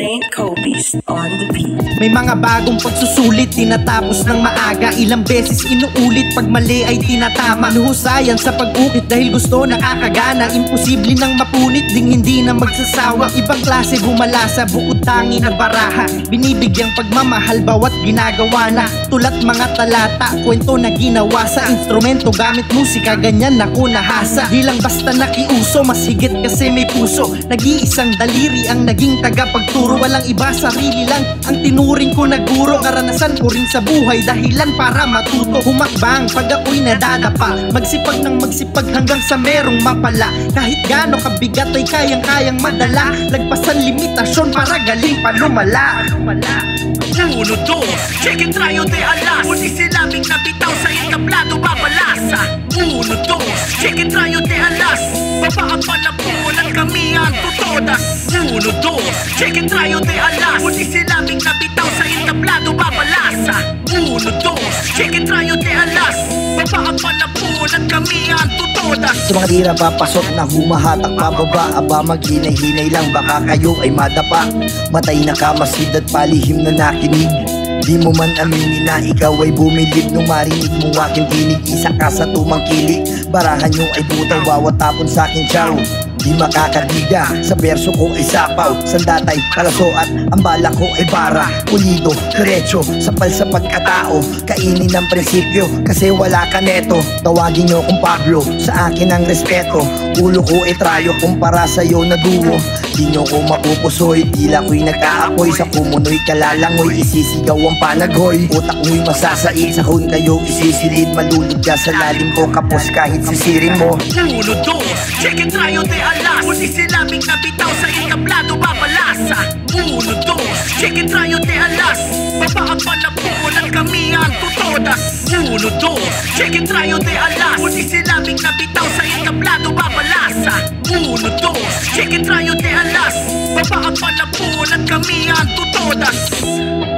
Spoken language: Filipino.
Artist on the beat. May mga bagong pagsusulit, tinatapos ng maaga. Ilang beses inuulit, pag mali ay tinatama. Nuhusayan sa pag-ukit dahil gusto nakakagana. Imposible nang mapunit, ding hindi na magsasawa. Ibang klase bumala sa bukod tangi na baraha Binibigyang pagmamahal bawat ginagawa na Tulat mga talata, kwento na ginawa Sa instrumento gamit musika, ganyan ako nahasa. Di lang basta nakiuso, mas higit kasi may puso. Nag-iisang daliri ang naging tagapagturo Walang iba, sarili lang. Ang tinuring ko na guro Karanasan ko rin sa buhay, dahilan para matuto Humakbang pag ako'y nadadapa. Magsipag ng magsipag hanggang sa merong mapala. Kahit gaano kabigat ay kayang-kayang madala. Lagpasan limitasyon para galing pa lumala. Uno, dos, check it, trayo de alas. Muli silaming nabitaw sa entablado babalasa Uno, dos, check it, trayo de alas. Baba ang palapunan kami ang tutodas Uno, dos, check it, trayo de alas. Muli silaming nabitaw sa entablado babalasa Uno, dos, check it, trayo de alas. Baba ang palapunan kami ang tutodas Sa mga di na papasok na humahatak pababa Aba maghinay-hinay lang. Baka kayo ay madapa. Matay na kamasid at palihim na nakinig. Di mo man aminin na ikaw ay bumilib Nung marinig mo aking tinig Isa ka sa tumang kilig. Barahan nyo ay butaw Bawat tapon sa aking chow Di makakadiga Sa berso ko ay sapaw Sandatay, kalaso at ang bala ko ay bara. Pulido, diretso, sapal sa pagkatao. Kainin ng prinsipyo Kasi wala ka neto. Tawagin nyo kong Pablo Sa akin ang respeto. Ulo ko ay trayo Kumpara sa'yo na duo Di nyo ko mapupusoy Tila ko'y nag-aapoy Sa kumunoy kalalangoy Isisigaw ang panaghoy. Utak mo'y masasait Sa kun kayo isisilid Malulog ka sa lalim ko Kapos kahit sisirin mo. Uno, dos, check it, trayo de alas. Muli silaming nabitaw sa entablado babalasa Uno, dos, check it, trayo de alas. Baba ang palapunan kami ang tutodas. Uno, dos, check it, trayo de alas. Muli silaming nabitaw sa entablado babalasa Uno, dos, trayo de alas. Baba ang palapunan kami ang tutodas